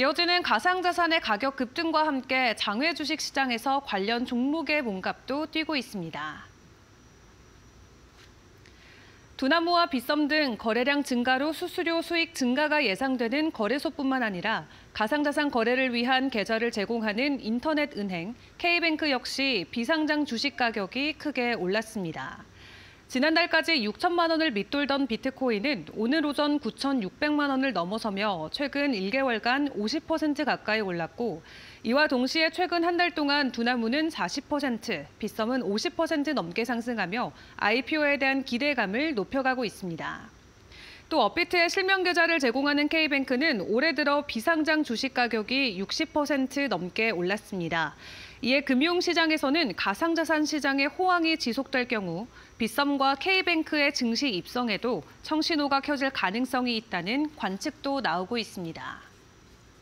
이어지는 가상자산의 가격 급등과 함께 장외 주식 시장에서 관련 종목의 몸값도 뛰고 있습니다. 두나무와 빗썸 등 거래량 증가로 수수료 수익 증가가 예상되는 거래소뿐만 아니라 가상자산 거래를 위한 계좌를 제공하는 인터넷 은행 K뱅크 역시 비상장 주식 가격이 크게 올랐습니다. 지난달까지 6천만 원을 밑돌던 비트코인은 오늘 오전 9,600만 원을 넘어서며 최근 1개월간 50% 가까이 올랐고 이와 동시에 최근 한 달 동안 두나무는 40%, 빗썸은 50% 넘게 상승하며 IPO에 대한 기대감을 높여가고 있습니다. 또 업비트의 실명 계좌를 제공하는 K뱅크는 올해 들어 비상장 주식 가격이 60% 넘게 올랐습니다. 이에 금융시장에서는 가상자산 시장의 호황이 지속될 경우 빗썸과 K뱅크의 증시 입성에도 청신호가 켜질 가능성이 있다는 관측도 나오고 있습니다.